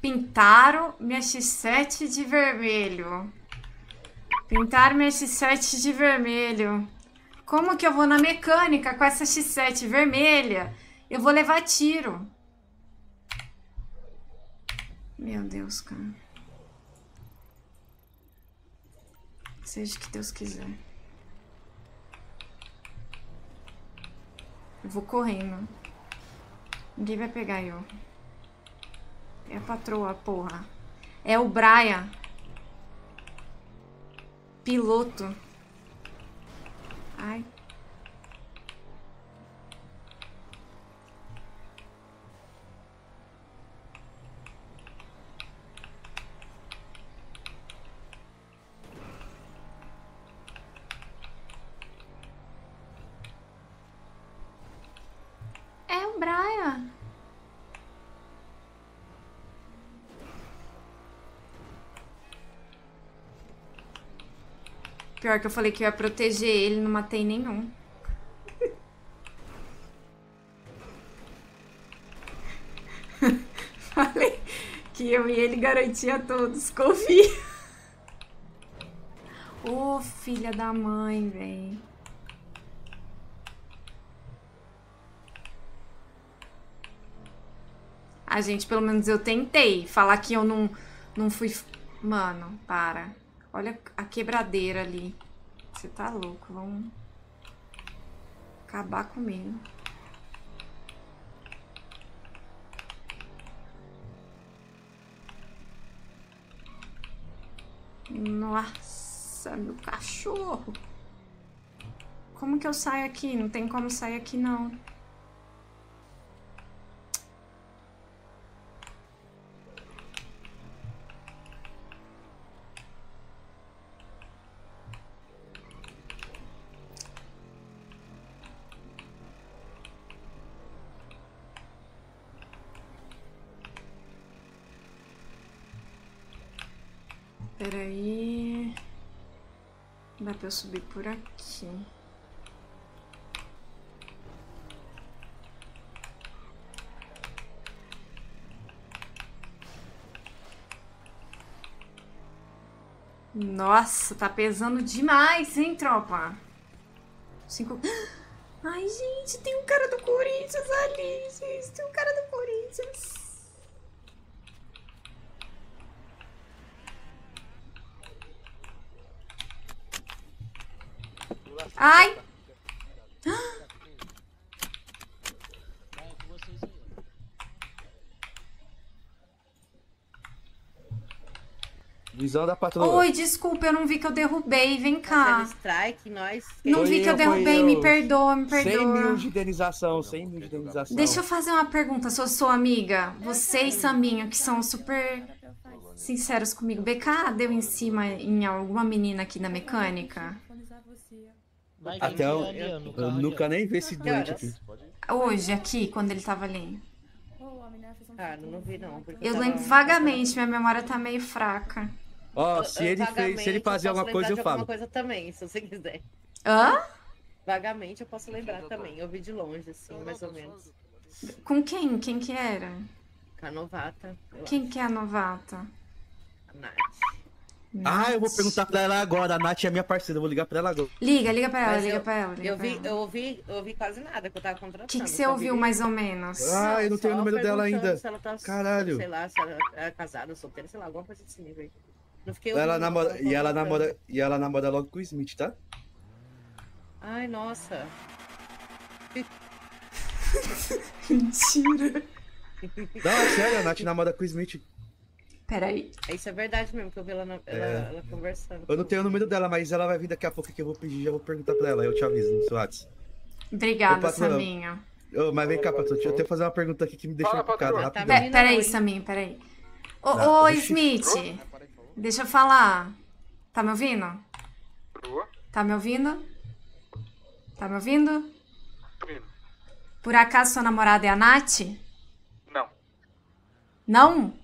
Pintaram minha X7 de vermelho. Pintaram minha X7 de vermelho. Como que eu vou na mecânica com essa X7 vermelha? Eu vou levar tiro. Meu Deus, cara. Seja o que Deus quiser. Eu vou correndo. Ninguém vai pegar eu. É a patroa, porra. É o Brian. Piloto. Ai. É o Brian. Pior que eu falei que eu ia proteger ele, não matei nenhum. falei que eu e ele garantia todos, confia. Ô, filha da mãe, velho. A gente, pelo menos eu tentei. Falar que eu não, não fui. Mano, para. Olha a quebradeira ali. Você tá louco. Vão acabar comigo. Nossa, meu cachorro. Como que eu saio aqui? Não tem como sair aqui, não. Peraí. Dá pra eu subir por aqui. Nossa, tá pesando demais, hein, tropa? Cinco... Ai, gente, tem um cara do Corinthians ali, gente. Tem um cara do Corinthians. Ai! Visão da patroa. Oi, desculpa, eu não vi que eu derrubei. Vem cá. Fazendo strike, nós. Não Foi vi que eu derrubei, eu. me perdoa, me 100 mil perdoa. de indenização, 100 mil de indenização. Deixa eu fazer uma pergunta, sou sua amiga. Você e Saminho, que são super sinceros comigo. BK deu em cima em alguma menina aqui na mecânica? Vai, Até eu, eu nunca nem vi esse doente aqui. Hoje, aqui, quando ele tava ali. Ah, não vi não. porque Eu tava- lembro vagamente, minha memória tá meio fraca. Ó, Eu- se ele fez, se ele posso alguma coisa, lembrar eu falo. alguma coisa também, se você quiser. Hã? Vagamente eu posso lembrar também. Eu vi de longe, assim, mais ou menos. Com quem? Quem que era? Com a novata. Quem que é a novata? a Nath. Ah, eu vou perguntar pra ela agora. A Nath é minha parceira, eu vou ligar pra ela agora. Liga, liga pra ela, Mas liga eu- pra ela. liga Eu pra vi, ela. eu ouvi, eu ouvi quase nada que eu tava contratando. O que, que você ouviu vi- mais ou menos? Ah, eu não tenho o número dela ainda. Se ela tá, Caralho. Sei lá, se ela é casada, solteira, sei lá, alguma coisa assim, velho. Não fiquei Ela ouvindo, não, namora, e ela namora, e ela namora logo com o Smith, tá? Ai, nossa. Mentira. Não, é sério, a Nath namora com o Smith. Peraí. Isso é verdade mesmo, que eu vi ela, na- ela, É. ela conversando. Eu não tenho o número dela, mas ela vai vir daqui a pouco que eu vou pedir, já vou perguntar pra ela, eu te aviso no seu WhatsApp. Obrigada, Ô, patrão. Saminho. Ô, mas vem cá, patrão, eu tenho que fazer uma pergunta aqui que me deixou encucado, patrão. Tá Peraí, hein? Saminho, peraí. Ô, Tá, Smith, deixa eu falar. Tá me ouvindo? Tá me ouvindo? Tá me ouvindo? Por acaso sua namorada é a Nath? Não. Não?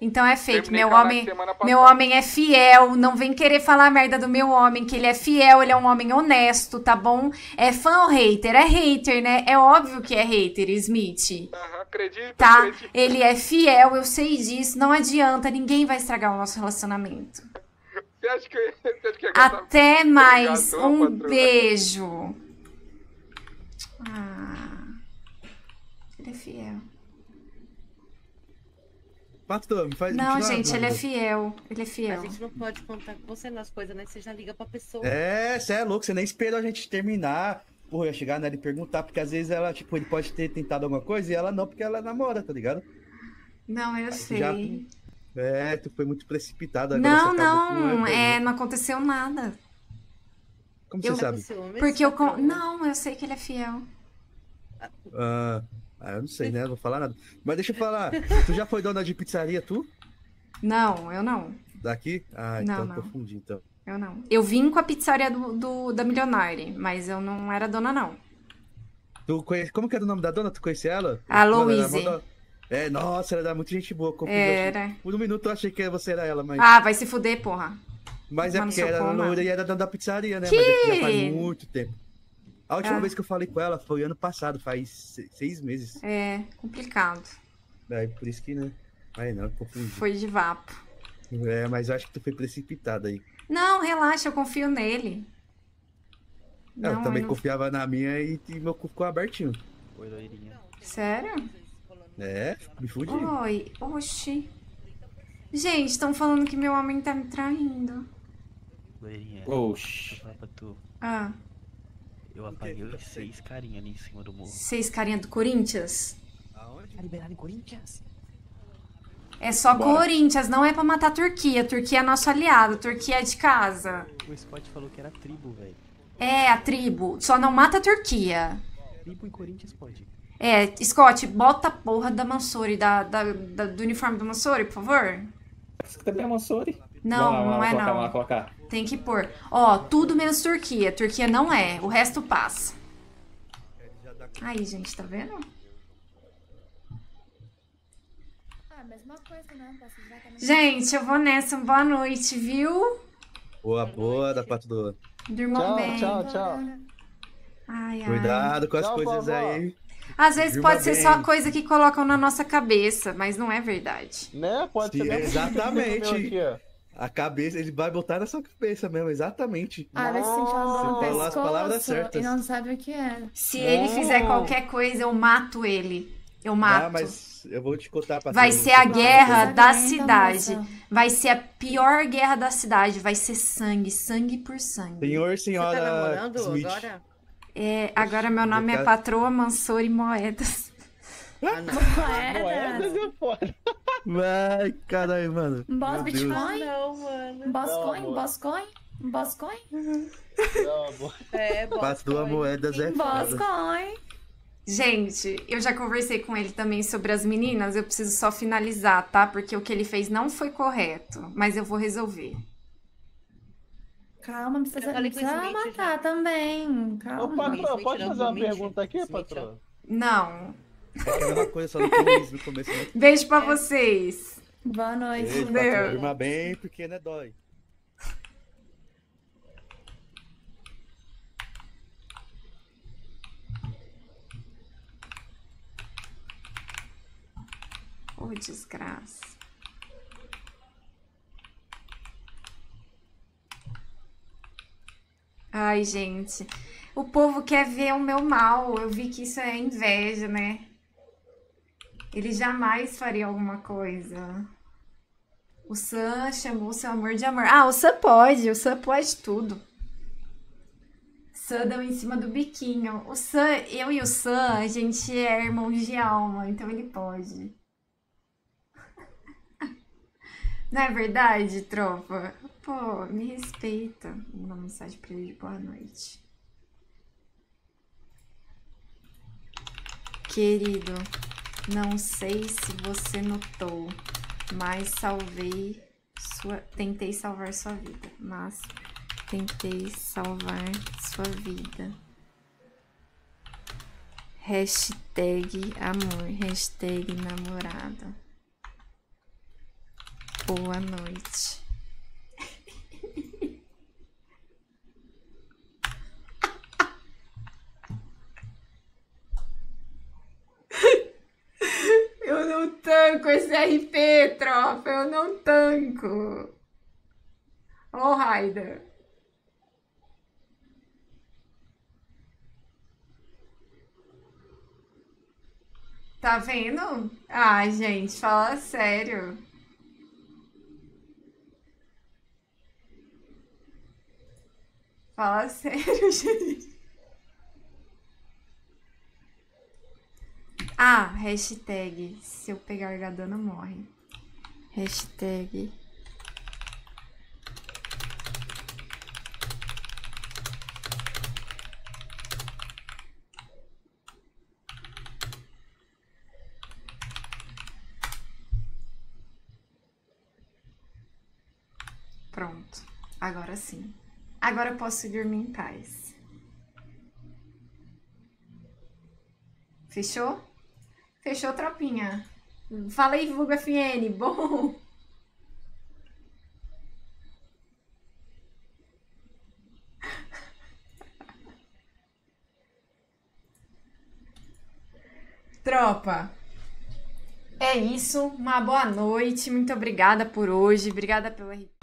Então é fake. Terminei Meu homem, meu homem é fiel. Não vem querer falar merda do meu homem, que ele é fiel, ele é um homem honesto, tá bom? É fã ou hater? É hater, né? É óbvio que é hater, Smith. Aham, acredito, Tá? acredito. Ele é fiel, eu sei disso. Não adianta, ninguém vai estragar o nosso relacionamento. Você acha que, você acha que gastar- Até mais. Obrigado, Um beijo. Ah, ele é fiel. Patrão, me faz. Não, gente, ele é fiel. Ele é A fiel. gente não pode contar com você nas coisas, né? Você já liga pra pessoa. É, você é louco, você nem esperou a gente terminar. Porra, eu ia chegar nela e perguntar, porque às vezes ela, tipo, ele pode ter tentado alguma coisa e ela não, porque ela namora, tá ligado? Não, eu sei. já- É, tu foi muito precipitada. agora Não, você com não, uma é, coisa. não aconteceu nada. Como você eu- sabe? Ciúmes, Porque eu. Não, eu sei que ele é fiel. Ah, ah, eu não sei, né? Não vou falar nada. Mas deixa eu falar, tu já foi dona de pizzaria, tu? Não, eu não. Daqui? Ah, Não, então não. confundi, então. Eu não. Eu vim com a pizzaria do, do- da Milionária, mas eu não era dona, não. Tu conhece... Como que era o nome da dona? Tu conhecia ela? A Louise. É, nossa, ela era muito gente boa. Era. Por um minuto eu achei que você era ela, mas... Ah, vai se fuder, porra. Mas é porque era mano. e era dona da pizzaria, né? Mas é que já faz Que? muito tempo. A última Ah. vez que eu falei com ela foi ano passado, faz se- seis meses. É complicado. Daí por isso que, né? Aí não, confundi. Foi de vapo. É, mas eu acho que tu foi precipitada aí. Não, relaxa, eu confio nele. eu Não, também eu não- confiava na minha e, e meu cu ficou abertinho. Oi, loirinha. Sério? É, me fudi. Oi, oxi. Gente, estão falando que meu homem tá me traindo. Loirinha. Oxi. Eu. Ah, Eu apaguei os seis carinha ali em cima do morro. seis carinha do Corinthians? Tá liberado em Corinthians? É só Bora. Corinthians, não é pra matar a Turquia. A Turquia é nosso aliado, a Turquia é de casa. O Scott falou que era tribo, velho. É, a tribo. Só não mata a Turquia. Tribo em Corinthians pode. É, Scott, bota a porra da Mansori, da, da- da- do uniforme do Mansori, por favor. Você também é Mansori? Não, lá, não vamos é colocar, não. Lá colocar. Tem que pôr. Ó, tudo menos Turquia. Turquia não é. O resto passa. Aí, gente, tá vendo? Ah, mesma coisa, né? Gente, eu vou nessa. Boa noite, viu? Boa, boa, da parte do. Durmam Tchau, bem. tchau, tchau. Ai, ai. Cuidado com as Tchau, coisas vovó. aí. Às vezes Durma pode ser bem. só coisa que colocam na nossa cabeça, mas não é verdade. Né? Pode Sim, ser mesmo. exatamente. A cabeça, ele vai botar na sua cabeça mesmo, exatamente. Ah, vai se sentir uma Você falou as palavras certas. e não sabe o que é. Se ele fizer qualquer coisa, eu mato ele. Eu mato. Ah, mas eu vou te contar, patrão. Vai ser a guerra da aguenta, cidade. Vai ser a pior guerra da cidade. Vai ser sangue, sangue por sangue. Senhor e Você senhora tá namorando Smith. agora? É, agora meu nome é Patroa Mansori Moedas. Ah, não. Moedas é foda. Ai, caralho, mano. Boss Meu Deus. Bitcoin? Não, mano. Boss Não, coin? Boss coin? Boss coin? Não, amor. É, boss Patroa coin. moedas é Boss foda. coin. Gente, eu já conversei com ele também sobre as meninas. Eu preciso só finalizar, tá? Porque o que ele fez não foi correto. Mas eu vou resolver. Calma, não precisa, não precisa matar já. também. Ô, Calma. patrão, Smith pode fazer uma Smith. pergunta aqui, patrão? Não. A mesma coisa, só não tem isso no começo, né? Beijo pra vocês. Boa noite. Beijo. Durma bem, porque né, dói. Ô, desgraça. Ai, gente. O povo quer ver o meu mal. Eu vi que isso é inveja, né? Ele jamais faria alguma coisa. O Sam chamou seu amor de amor. Ah, o Sam pode. O Sam pode tudo. Sam deu em cima do biquinho. O Sam, eu e o Sam, a gente é irmãos de alma, então ele pode. Não é verdade, tropa? Pô, me respeita. Vou mandar mensagem pra ele de boa noite. Querido, não sei se você notou, mas salvei sua. Tentei salvar sua vida, mas tentei salvar sua vida. Hashtag amor, hashtag namorada. Boa noite. Eu não tanco esse RP, tropa. Eu não tanco. Ó, oh, Raida. Tá vendo? Ai, gente, fala sério. Fala sério, gente. Ah, hashtag. Se eu pegar gadana, morre. Hashtag. Pronto. Agora sim. Agora eu posso dormir em paz. Fechou? Fechou, tropinha. Fala aí, Vulgo FN. Bom. Tropa. É isso. Uma boa noite. Muito obrigada por hoje. Obrigada pelo RP.